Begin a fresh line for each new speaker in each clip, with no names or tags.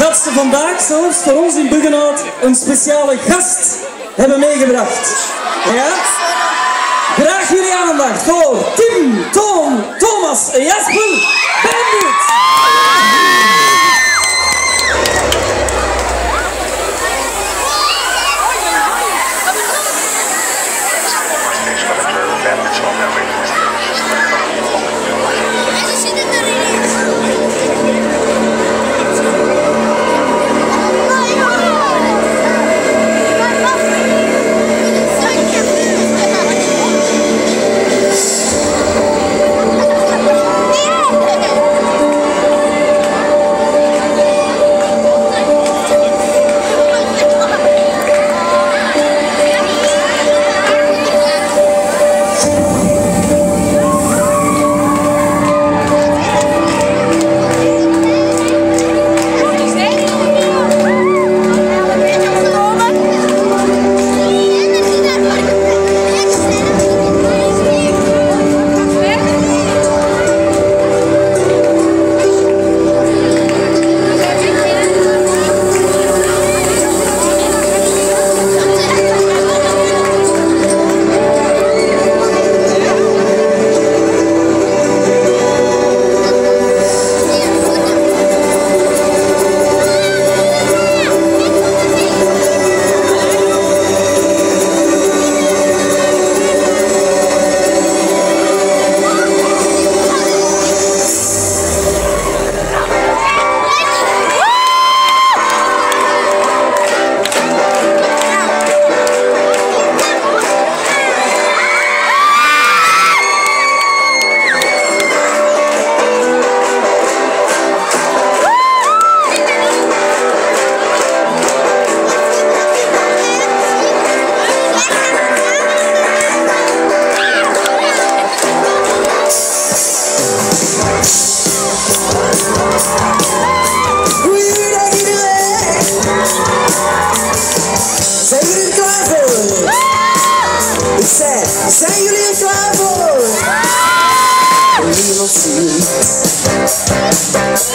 dat ze vandaag zelfs voor ons in Buggenhout een speciale gast hebben meegebracht. Ja? Graag jullie aandacht voor Tim, Toon, Thomas en Jasper Bandit.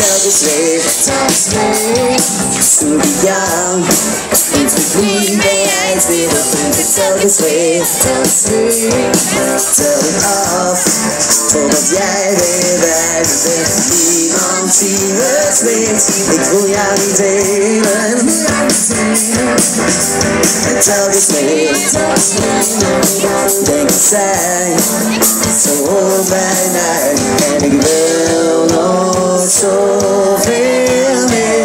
tell the say tell me, day be young, it's the green Be open to tell the day, tell the day Tell it off, hold jij weer bij de weg Niemand die het weet, ik wil jou niet delen En tell the day, Denk dat zij, zo bijna bij mij En ik wil zoveel meer.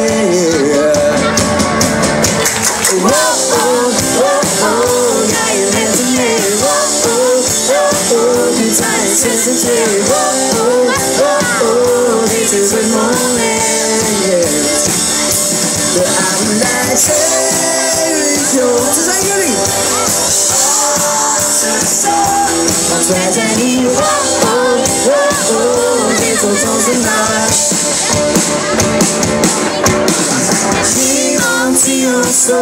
Wow, oh, oh, oh, je bent er meer. Wow, oh, oh, oh, het zes en twee. Wow, oh, oh, oh, dit is het moment. De avondlijd is joh. Ze zijn jullie. Want wij zijn hier. Wow, oh, oh, oh, dit wordt onze nacht. En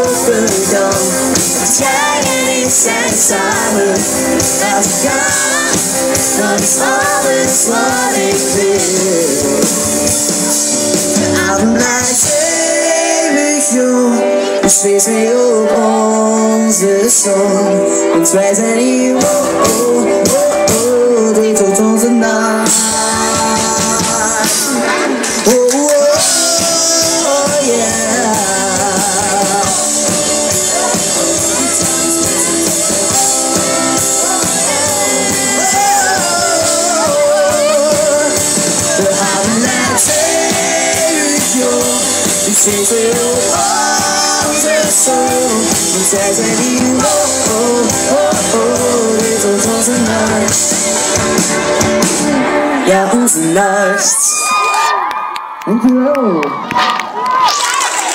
ik zijn samen. Als ik ga, dat is alles wat ik wil. De avond blijft eeuwig jong. Dus wees mee op onze zon. Want wij zijn hier. Oh, oh, oh, oh. Zitten op onze zoon. Want zij zijn hier, oh, oh, oh, oh, dit wordt onze nacht. Ja, onze nacht. Dankjewel.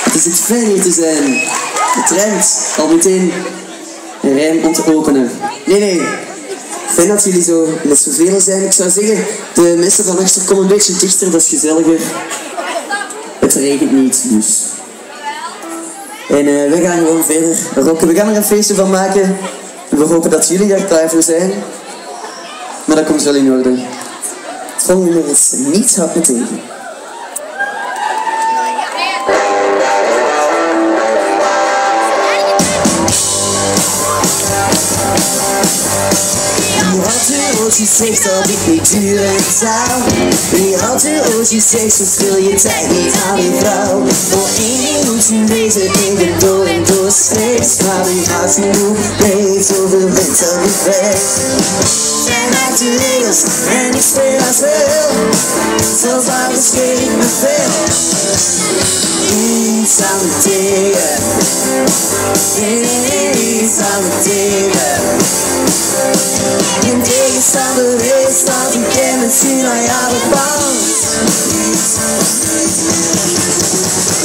Het is iets fijn hier te zijn. De trend, al meteen een rijm om te openen. Nee, nee. Fijn dat jullie zo met zoveel zijn. Ik zou zeggen, de mensen van achter komen een beetje dichter, dat is gezelliger. Het regent niet, dus. En eh, we gaan gewoon verder. We gaan er een feestje van maken. En we hopen dat jullie daar klaar voor zijn. Maar dat komt wel in orde. Het volgende is Niets houdt tegen. 06 so beat me to the top We all to 06 so still you take me on the flow For any losing days I think I'm going for space. Probably hard to move days over mental reflex Ten back to Lagos and explain myself So far the skate my fail Insomnia Insomnia in tegenstander is dat ik ken het zien aan jou bepaald.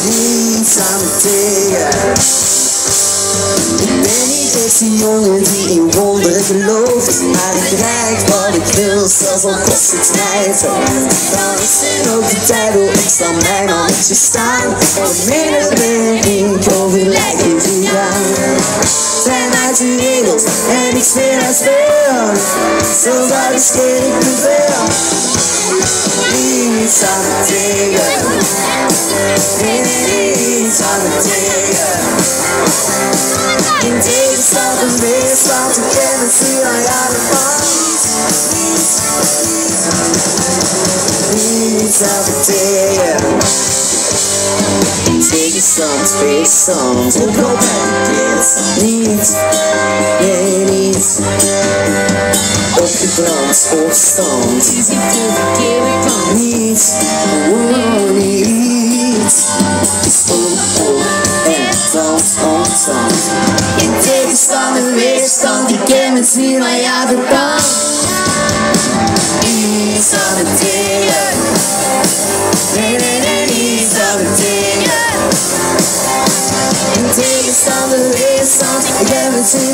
Niets aan me tegen. Ik ben niet echt die jongen die in wonderen gelooft. Maar ik krijg wat ik wil, zelfs al kost het knijpen Dan is er ook de tijd, oh ik zal mij nog met je staan. Wat minder ben ik over lijken gedaan Zijn uit de wereld en ik speel als veel Zelfs al riskeer ik te veel Niets aan me tegen Nee, nee, niets aan me tegen in tegenstand en weerstand, ik ken het vuur aan jou Niets aan me tegen Tegenstand, weerstand, ik hoop dat ik dit niet, nee niet Opgebrand, opstand, niet, gewoon niet Op, op en dans, op zand In tegenstand en weerstand, ik ken het zien maar ja bepaald Niets aan het tegen Nee, nee, nee, niets aan het tegen In tegenstand en weerstand, ik ken het zien